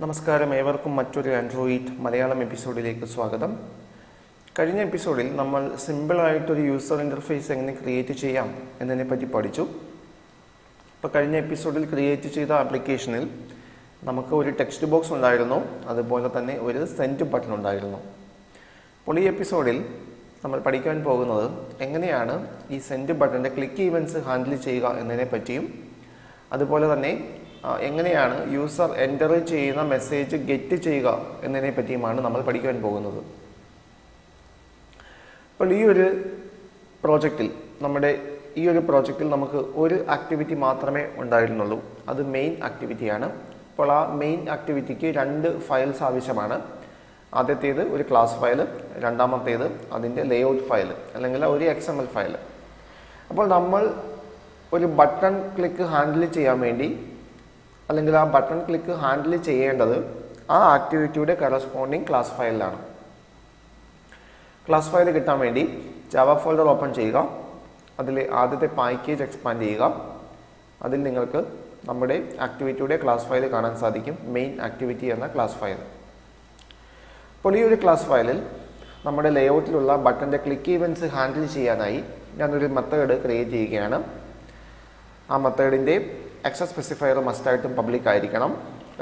നമസ്കാരം ഏവർക്കും മറ്റൊരു ആൻഡ്രോയിഡ് മലയാളം എപ്പിസോഡിലേക്ക് സ്വാഗതം. കഴിഞ്ഞ എപ്പിസോഡിൽ നമ്മൾ സിമ്പിളായിട്ടൊരു യൂസർ ഇന്റർഫേസ് എങ്ങനെ ക്രിയേറ്റ് ചെയ്യാം എന്നതിനെ പറ്റി പഠിച്ചു. ഇപ്പോൾ കഴിഞ്ഞ എപ്പിസോഡിൽ ക്രിയേറ്റ് ചെയ്ത ആപ്ലിക്കേഷനിൽ നമുക്ക് ഒരു ടെക്സ്റ്റ് ബോക്സ് ഉണ്ടായിരുന്നു. അതുപോലെ തന്നെ ഒരു സെന്റ് ബട്ടൺ ഉണ്ടായിരുന്നു. അപ്പോൾ ഈ എപ്പിസോഡിൽ നമ്മൾ പഠിക്കാൻ പോകുന്നത് എങ്ങനെയാണ് ഈ സെന്റ് ബട്ടന്റെ ക്ലിക്ക് ഈവൻസ് ഹാൻഡിൽ ചെയ്യുക എന്നതിനെ പറ്റിയും അതുപോലെ തന്നെ എങ്ങനെയാണ് യൂസർ എന്റർ ചെയ്യുന്ന മെസ്സേജ് ഗെറ്റ് ചെയ്യുക എന്നതിനെ പറ്റിയുമാണ് നമ്മൾ പഠിക്കാൻ പോകുന്നത്. അപ്പോൾ ഈ ഒരു പ്രോജക്റ്റിൽ നമ്മുടെ ഈ ഒരു പ്രോജക്റ്റിൽ നമുക്ക് ഒരു ആക്ടിവിറ്റി മാത്രമേ ഉണ്ടായിരുന്നുള്ളൂ. അത് മെയിൻ ആക്ടിവിറ്റിയാണ് അപ്പോൾ ആ മെയിൻ ആക്ടിവിറ്റിക്ക് രണ്ട് ഫയൽസ് ആവശ്യമാണ്. ആദ്യത്തേത് ഒരു ക്ലാസ് ഫയൽ രണ്ടാമത്തേത് അതിന്റെ ലേഔട്ട് ഫയൽ അല്ലെങ്കിൽ ഒരു എക്സ് എം എൽ ഫയൽ അപ്പോൾ നമ്മൾ ഒരു ബട്ടൺ ക്ലിക്ക് ഹാൻഡിൽ ചെയ്യാൻ വേണ്ടി അല്ലെങ്കിൽ ആ ബട്ടൺ ക്ലിക്ക് ഹാൻഡിൽ ചെയ്യേണ്ടത് ആ ആക്ടിവിറ്റിയുടെ കറസ്പോണ്ടിങ് ക്ലാസ് ഫയലിലാണ് ക്ലാസ് ഫയൽ കിട്ടാൻ വേണ്ടി ജാവ ഫോൾഡർ ഓപ്പൺ ചെയ്യുക. അതിൽ ആദ്യത്തെ പാക്കേജ് എക്സ്പാൻഡ് ചെയ്യുക. അതിൽ നിങ്ങൾക്ക് നമ്മുടെ ആക്ടിവിറ്റിയുടെ ക്ലാസ് ഫയൽ കാണാൻ സാധിക്കും. മെയിൻ ആക്ടിവിറ്റി എന്ന ക്ലാസ് ഫയൽ അപ്പോൾ ഈ ഒരു ക്ലാസ് ഫയലിൽ നമ്മുടെ ലേഔട്ടിലുള്ള ബട്ടന്റെ ക്ലിക്ക് ഈവൻസ് ഹാൻഡിൽ ചെയ്യാനായി ഞാനൊരു മെത്തേഡ് ക്രിയേറ്റ് ചെയ്യുകയാണ്. ആ മെത്തേഡിന്റെ എക്സസ് സ്പെസിഫയർ മസ്റ്റായിട്ടും പബ്ലിക് ആയിരിക്കണം.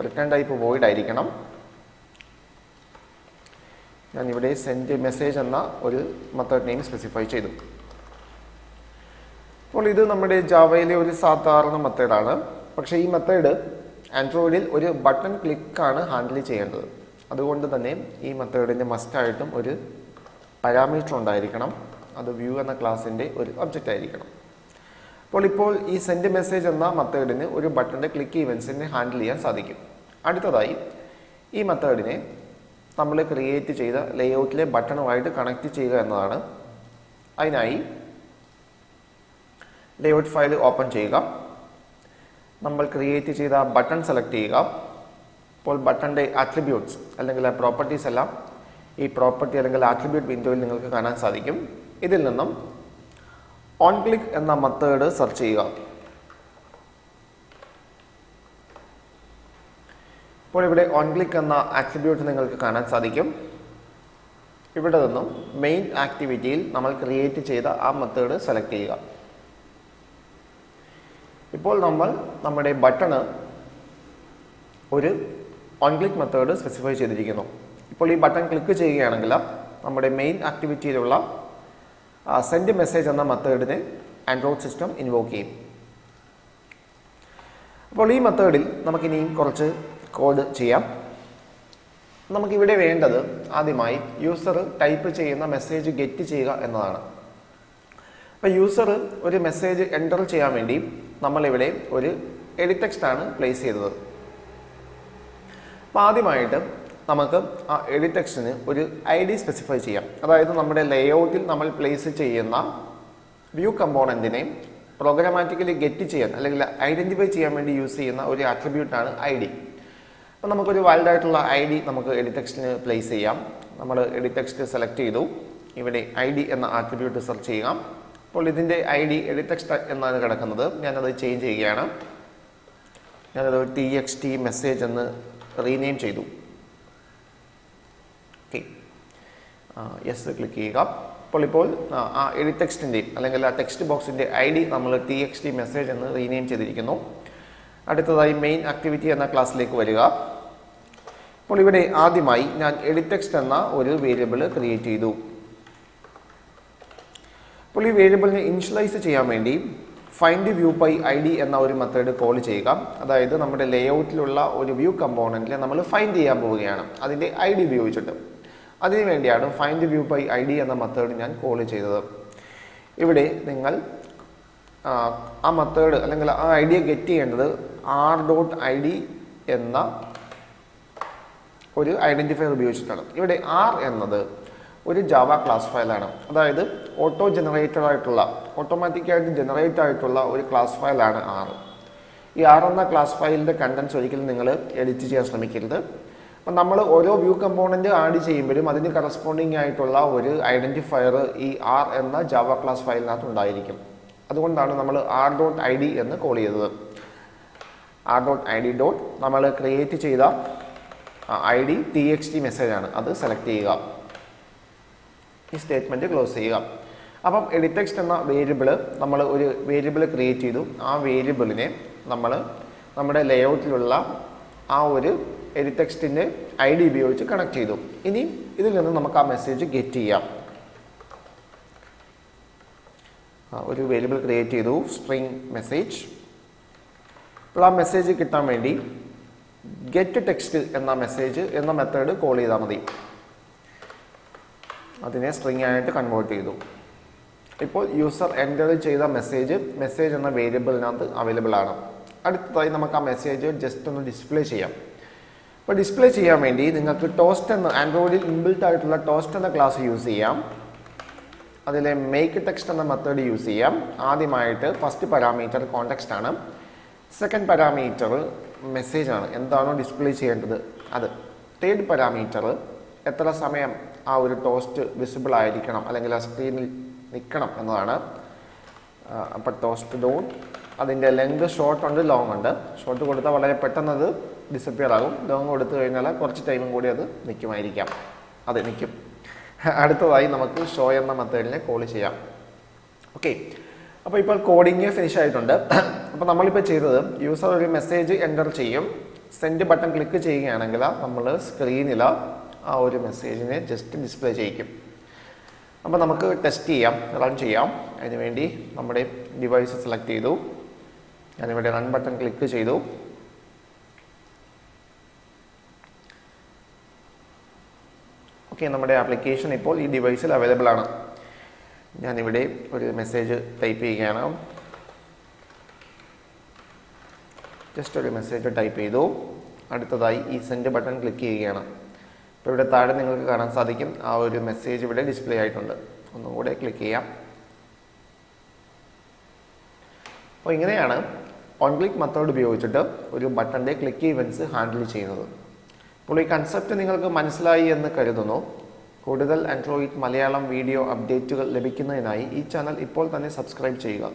റിട്ടേൺ ടൈപ്പ് വോയിഡ് ആയിരിക്കണം. ഞാൻ ഇവിടെ സെൻഡ് മെസ്സേജ് എന്ന ഒരു മെത്തേഡ് നെയിം സ്പെസിഫൈ ചെയ്തു. അപ്പോൾ ഇത് നമ്മുടെ ജാവയിലെ ഒരു സാധാരണ മെത്തേഡാണ് പക്ഷേ ഈ മെത്തേഡ് ആൻഡ്രോയിഡിൽ ഒരു ബട്ടൺ ക്ലിക്കാണ് ഹാൻഡിൽ ചെയ്യേണ്ടത്. അതുകൊണ്ട് തന്നെ ഈ മെത്തേഡിന്റെ മസ്റ്റായിട്ടും ഒരു പാരാമീറ്റർ ഉണ്ടായിരിക്കണം. അത് വ്യൂ എന്ന ക്ലാസ്സിന്റെ ഒരു ഒബ്ജക്റ്റ് ആയിരിക്കണം. അപ്പോൾ ഇപ്പോൾ ഈ സെൻഡ് മെസ്സേജ് എന്ന മെത്തേഡിന് ഒരു ബട്ടണിന്റെ ക്ലിക്ക് ഇവൻസിനെ ഹാൻഡിൽ ചെയ്യാൻ സാധിക്കും. അടുത്തതായി ഈ മെത്തേഡിനെ നമ്മൾ ക്രിയേറ്റ് ചെയ്ത ലേഔട്ടിലെ ബട്ടണുമായിട്ട് കണക്റ്റ് ചെയ്യുക എന്നതാണ്. അതിനായി ലേഔട്ട് ഫയൽ ഓപ്പൺ ചെയ്യുക. നമ്മൾ ക്രിയേറ്റ് ചെയ്ത ബട്ടൺ സെലക്ട് ചെയ്യുക. അപ്പോൾ ബട്ടന്റെ ആട്രിബ്യൂട്ട്സ് അല്ലെങ്കിൽ പ്രോപ്പർട്ടീസ് എല്ലാം ഈ പ്രോപ്പർട്ടി അല്ലെങ്കിൽ ആട്രിബ്യൂട്ട് വിൻഡോയിൽ നിങ്ങൾക്ക് കാണാൻ സാധിക്കും. ഇതിൽ നിന്നും ഓൺ ക്ലിക്ക് എന്ന മെത്തേഡ് സെർച്ച് ചെയ്യുക. ഇപ്പോൾ ഇവിടെ ഓൺ ക്ലിക്ക് എന്ന ആട്രിബ്യൂട്ട് നിങ്ങൾക്ക് കാണാൻ സാധിക്കും. ഇവിടെ നിന്നും മെയിൻ ആക്ടിവിറ്റിയിൽ നമ്മൾ ക്രിയേറ്റ് ചെയ്ത ആ മെത്തേഡ് സെലക്ട് ചെയ്യുക. ഇപ്പോൾ നമ്മൾ നമ്മുടെ ബട്ടണ് ഒരു ഓൺ ക്ലിക്ക് മെത്തേഡ് സ്പെസിഫൈ ചെയ്തിരിക്കുന്നു. ഇപ്പോൾ ഈ ബട്ടൺ ക്ലിക്ക് ചെയ്യുകയാണെങ്കിൽ നമ്മുടെ മെയിൻ ആക്ടിവിറ്റിയിലുള്ള സെൻഡ് മെസ്സേജ് എന്ന മെത്തേഡിനെ ആൻഡ്രോയിഡ് സിസ്റ്റം ഇൻവോക്ക് ചെയ്യും. അപ്പോൾ ഈ മെത്തേഡിൽ നമുക്കിനിയും കുറച്ച് കോഡ് ചെയ്യാം. നമുക്കിവിടെ വേണ്ടത് ആദ്യമായി യൂസർ ടൈപ്പ് ചെയ്യുന്ന മെസ്സേജ് ഗെറ്റ് ചെയ്യുക എന്നതാണ്. അപ്പോൾ യൂസർ ഒരു മെസ്സേജ് എന്റർ ചെയ്യാൻ വേണ്ടി നമ്മളിവിടെ ഒരു എഡിറ്റ് ടെക്സ്റ്റ് ആണ് പ്ലേസ് ചെയ്തത്. അപ്പോൾ ആദ്യമായിട്ട് നമുക്ക് ആ എഡിറ്റ് ടെക്സ്റ്റിന് ഒരു ഐ ഡി സ്പെസിഫൈ ചെയ്യാം. അതായത് നമ്മുടെ ലേഔട്ടിൽ നമ്മൾ പ്ലേസ് ചെയ്യുന്ന വ്യൂ കമ്പോണന്റിനെ പ്രോഗ്രാമാറ്റിക്കലി ഗെറ്റ് ചെയ്യാൻ അല്ലെങ്കിൽ ഐഡന്റിഫൈ ചെയ്യാൻ വേണ്ടി യൂസ് ചെയ്യുന്ന ഒരു ആട്രിബ്യൂട്ടാണ് ഐ ഡി അപ്പോൾ നമുക്കൊരു വൈൽഡ് ആയിട്ടുള്ള ഐ ഡി നമുക്ക് എഡിറ്റ് ടെക്സ്റ്റിന് പ്ലേസ് ചെയ്യാം. നമ്മൾ എഡിറ്റ് ടെക്സ്റ്റ് സെലക്ട് ചെയ്തു. ഇവിടെ ഐ ഡി എന്ന ആട്രിബ്യൂട്ട് സെർച്ച് ചെയ്യുക അപ്പോൾ ഇതിന്റെ ഐ ഡി എഡിറ്റ് ടെക്സ്റ്റ് എന്നാണ് കിടക്കുന്നത്. ഞാനത് ചേഞ്ച് ചെയ്യുകയാണ്. ഞാനത് ടി എക്സ് ടി മെസ്സേജ് എന്ന് റീനെയിം ചെയ്തു ഓക്കെ യെസ് ക്ലിക്ക് ചെയ്യുക. അപ്പോൾ ഇപ്പോൾ ആ, ആ എഡിറ്റ് ടെക്സ്റ്റിന്റെ അല്ലെങ്കിൽ ആ ടെക്സ്റ്റ് ബോക്സിന്റെ ഐ ഡി നമ്മൾ ടി എക്സ് ടി മെസ്സേജ് എന്ന് റീനെയിം ചെയ്തിരിക്കുന്നു. അടുത്തതായി മെയിൻ ആക്ടിവിറ്റി എന്ന ക്ലാസ്സിലേക്ക് വരിക. അപ്പോൾ ഇവിടെ ആദ്യമായി ഞാൻ എഡിറ്റ് ടെക്സ്റ്റ് എന്ന ഒരു വേരിയബിൾ ക്രിയേറ്റ് ചെയ്തു. അപ്പോൾ ഈ വേരിയബിളിനെ ഇനിഷ്യലൈസ് ചെയ്യാൻ വേണ്ടി find view by I D എന്ന ഒരു മെത്തേഡ് കോൾ ചെയ്യുക. അതായത് നമ്മുടെ ലേഔട്ടിലുള്ള ഒരു വ്യൂ കമ്പോണന്റിൽ നമ്മൾ ഫൈൻഡ് ചെയ്യാൻ പോവുകയാണ്. അതിന്റെ ഐ ഡി ഉപയോഗിച്ചിട്ട്. അതിനു വേണ്ടിയാണ് find view by I D എന്ന മെത്തേഡ് ഞാൻ കോൾ ചെയ്തത്. ഇവിടെ നിങ്ങൾ ആ, ആ മെത്തേഡ് അല്ലെങ്കിൽ ആ ഐ ഡിയെ ഗെറ്റ് ചെയ്യേണ്ടത് ആർ ഡോട്ട് ഐ ഡി എന്ന ഒരു ഐഡന്റിഫയർ ഉപയോഗിച്ചിട്ടാണ്. ഇവിടെ ആർ എന്നത് ഒരു ജാവ ക്ലാസ് ഫയലാണ് അതായത് ഓട്ടോ ജനറേറ്റഡ് ആയിട്ടുള്ള ഓട്ടോമാറ്റിക്കായിട്ട് ജനറേറ്റ് ആയിട്ടുള്ള ഒരു ക്ലാസ് ഫയലാണ് ആർ ഈ ആർ എന്ന ക്ലാസ് ഫയലിന്റെ കണ്ടൻസ് ഒരിക്കലും നിങ്ങൾ എഡിറ്റ് ചെയ്യാൻ ശ്രമിക്കരുത്. അപ്പം നമ്മൾ ഓരോ വ്യൂ കമ്പോണന്റ് ആഡ് ചെയ്യുമ്പോഴും അതിന് കറസ്പോണ്ടിങ് ആയിട്ടുള്ള ഒരു ഐഡന്റിഫയർ ഈ ആർ എന്ന ജാവ ക്ലാസ് ഫയലിനകത്ത് ഉണ്ടായിരിക്കും. അതുകൊണ്ടാണ് നമ്മൾ ആർ ഡോട്ട് ഐ ഡി എന്ന് കോൾ ചെയ്തത്. R dot I D dot നമ്മൾ ക്രിയേറ്റ് ചെയ്ത I D T X T മെസ്സേജാണ് അത് സെലക്ട് ചെയ്യുക. ഈ സ്റ്റേറ്റ്മെന്റ് ക്ലോസ് ചെയ്യുക. അപ്പം എഡിറ്റെക്സ്റ്റ് എന്ന വേരിയബിൾ നമ്മൾ ഒരു വേരിയബിൾ ക്രിയേറ്റ് ചെയ്തു. ആ വേരിയബിളിനെ നമ്മൾ നമ്മുടെ ലേഔട്ടിലുള്ള ആ ഒരു എഡിറ്റെക്സ്റ്റിന്റെ ഐ ഡി ഉപയോഗിച്ച് കണക്ട് ചെയ്തു. ഇനി ഇതിൽ നിന്ന് നമുക്ക് ആ മെസ്സേജ് ഗെറ്റ് ചെയ്യാം. ഒരു വേരിയബിൾ ക്രിയേറ്റ് ചെയ്തു സ്ട്രിങ് മെസ്സേജ് അപ്പോൾ ആ മെസ്സേജ് കിട്ടാൻ വേണ്ടി ഗെറ്റ് ടെക്സ്റ്റ് എന്ന മെസ്സേജ് എന്ന മെത്തേഡ് കോൾ ചെയ്താൽ മതി. അതിനെ സ്ട്രിങ് ആയിട്ട് കൺവേർട്ട് ചെയ്തു. ഇപ്പോൾ യൂസർ എന്റർ ചെയ്ത മെസ്സേജ് മെസ്സേജ് എന്ന വേരിയബിളിനകത്ത് അവൈലബിൾ ആണ്. അടുത്തതായി നമുക്ക് ആ മെസ്സേജ് ജസ്റ്റ് ഒന്ന് ഡിസ്പ്ലേ ചെയ്യാം. അപ്പോൾ ഡിസ്പ്ലേ ചെയ്യാൻ വേണ്ടി നിങ്ങൾക്ക് ടോസ്റ്റ് എന്ന് ആൻഡ്രോയിഡിൽ ഇൻബിൽട്ട് ആയിട്ടുള്ള ടോസ്റ്റ് എന്ന ക്ലാസ് യൂസ് ചെയ്യാം. അതിലെ മേക്ക് ടെക്സ്റ്റ് എന്ന മെത്തേഡ് യൂസ് ചെയ്യാം. ആദ്യമായിട്ട് ഫസ്റ്റ് പാരാമീറ്റർ കോണ്ടെക്സ്റ്റ് ആണ്. സെക്കൻഡ് പാരാമീറ്റർ മെസ്സേജ് ആണ്. എന്താണോ ഡിസ്പ്ലേ ചെയ്യേണ്ടത്? അത്. തേർഡ് പാരാമീറ്റർ എത്ര സമയം ആ ഒരു ടോസ്റ്റ് വിസിബിൾ ആയിരിക്കണം അല്ലെങ്കിൽ ആ സ്ക്രീനിൽ നിൽക്കണം എന്നതാണ്. അപ്പോൾ ടോസ്റ്റ് ഡോട്ട് അതിന്റെ ലെങ്ത് ഷോർട്ട് ഉണ്ട് ലോങ് ഉണ്ട്. ഷോർട്ട് കൊടുത്താൽ വളരെ പെട്ടെന്ന് അത് ഡിസപ്പിയർ ആകും. ലോങ് കൊടുത്തു കഴിഞ്ഞാൽ കുറച്ച് ടൈമും കൂടി അത് നിൽക്കുമായിരിക്കാം അത് നിൽക്കും അടുത്തതായി നമുക്ക് ഷോ എന്ന മെത്തേഡിനെ കോൾ ചെയ്യാം. ഓക്കെ അപ്പോൾ ഇപ്പോൾ കോഡിങ് ഫിനിഷ് ആയിട്ടുണ്ട്. അപ്പോൾ നമ്മളിപ്പോൾ ചെയ്തത് യൂസർ ഒരു മെസ്സേജ് എന്റർ ചെയ്യും. സെൻഡ് ബട്ടൺ ക്ലിക്ക് ചെയ്യുകയാണെങ്കിൽ നമ്മൾ സ്ക്രീനിൽ ആ ഒരു മെസ്സേജിനെ ജസ്റ്റ് ഡിസ്പ്ലേ ചെയ്യിക്കും. അപ്പോൾ നമുക്ക് ടെസ്റ്റ് ചെയ്യാം റൺ ചെയ്യാം. അതിനുവേണ്ടി നമ്മുടെ ഡിവൈസ് സെലക്ട് ചെയ്തു. ഞാനിവിടെ റൺ ബട്ടൺ ക്ലിക്ക് ചെയ്തു. ഓക്കെ നമ്മുടെ ആപ്ലിക്കേഷൻ ഇപ്പോൾ ഈ ഡിവൈസിൽ അവൈലബിൾ ആണ്. ഞാനിവിടെ ഒരു മെസ്സേജ് ടൈപ്പ് ചെയ്യുകയാണ്. ജസ്റ്റ് ഒരു മെസ്സേജ് ടൈപ്പ് ചെയ്തു. അടുത്തതായി ഈ സെൻഡ് ബട്ടൺ ക്ലിക്ക് ചെയ്യുകയാണ്. ഇപ്പോൾ ഇവിടെ താഴെ നിങ്ങൾക്ക് കാണാൻ സാധിക്കും ആ ഒരു മെസ്സേജ് ഇവിടെ ഡിസ്പ്ലേ ആയിട്ടുണ്ട്. ഒന്നും കൂടെ ക്ലിക്ക് ചെയ്യാം. അപ്പോൾ ഇങ്ങനെയാണ് ഓൺ ക്ലിക്ക് മെത്തേഡ് ഉപയോഗിച്ചിട്ട് ഒരു ബട്ടന്റെ ക്ലിക്ക് ഇവന്റ്സ് ഹാൻഡിൽ ചെയ്യുന്നത്. അപ്പോൾ ഈ കൺസെപ്റ്റ് നിങ്ങൾക്ക് മനസ്സിലായി എന്ന് കരുതുന്നു. കൂടുതൽ ആൻഡ്രോയിഡ് മലയാളം വീഡിയോ അപ്ഡേറ്റുകൾ ലഭിക്കുന്നതിനായി ഈ ചാനൽ ഇപ്പോൾ തന്നെ സബ്സ്ക്രൈബ് ചെയ്യുക.